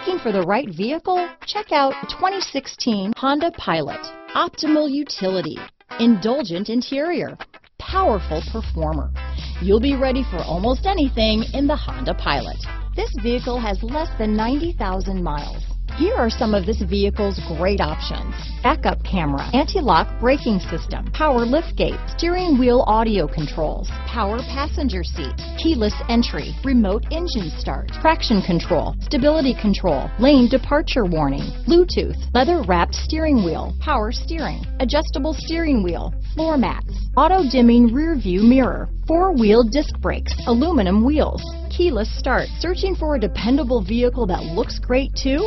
Looking for the right vehicle? Check out 2016 Honda Pilot. Optimal utility, indulgent interior, powerful performer. You'll be ready for almost anything in the Honda Pilot. This vehicle has less than 90,000 miles. Here are some of this vehicle's great options. Backup camera, anti-lock braking system, power liftgate, steering wheel audio controls, power passenger seat, keyless entry, remote engine start, traction control, stability control, lane departure warning, Bluetooth, leather wrapped steering wheel, power steering, adjustable steering wheel, floor mats, auto dimming rear view mirror, four wheel disc brakes, aluminum wheels, keyless start. Searching for a dependable vehicle that looks great too?